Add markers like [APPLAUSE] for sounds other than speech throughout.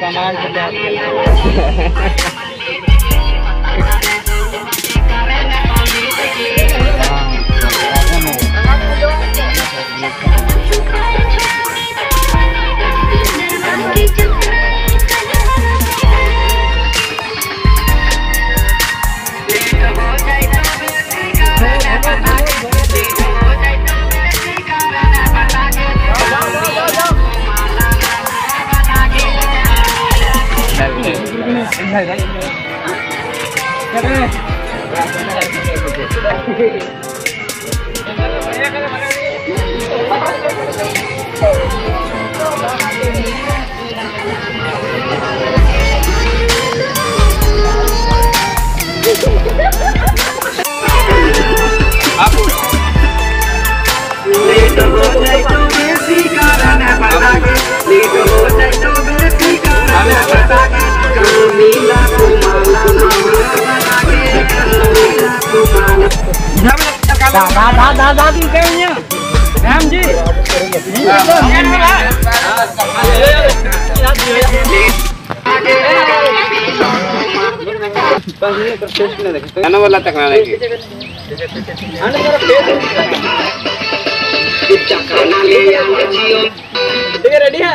Tamam. [LAUGHS] này đấy. Cái này. दादा दादा दादी कहिए राम जी। रेडी है।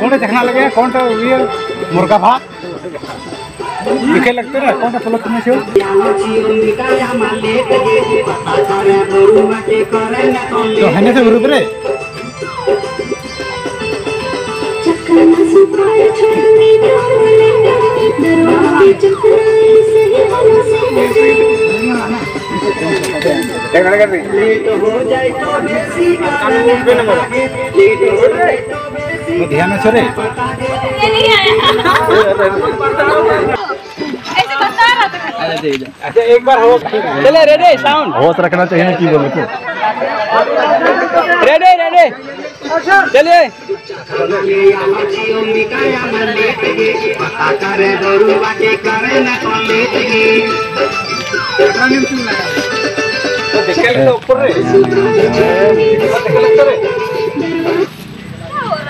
कौन देखना लगे? कौन तो ये मुर्गा भात देखे लगते ना कौन सा फलो तुम्हें से? तो हने से ग्रुप रे। से देखना कर दी मैं ध्यान में छोरे अच्छा एक बार हो। चले रेडी साउंड होश रखना चाहिए ना की बोले तो। रेडी रेडी चलिए। तो देखे ऊपर रे।